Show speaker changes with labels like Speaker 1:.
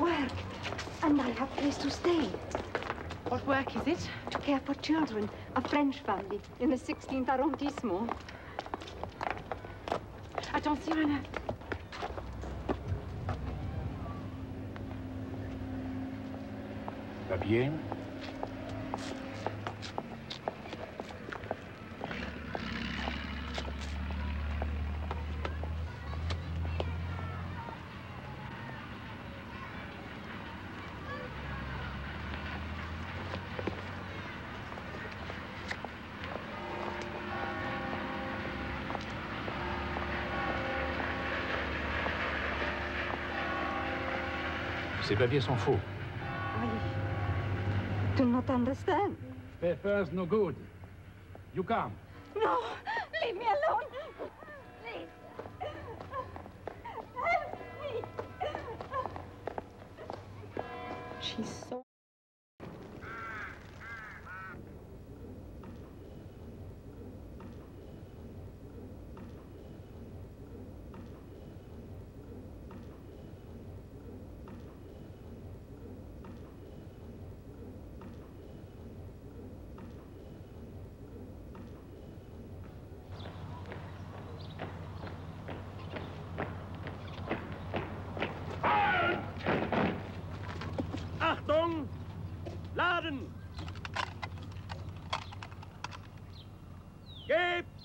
Speaker 1: Work and I have place to stay.
Speaker 2: What work is it?
Speaker 1: To care for children, a French family in the 16th arrondissement.
Speaker 2: Attention, Anna.
Speaker 3: Va bien Ces papiers sont faux.
Speaker 1: I do not understand.
Speaker 4: Papers no good. You come.
Speaker 1: No, leave me alone. Please. Help me. She's so... Laden! Gebt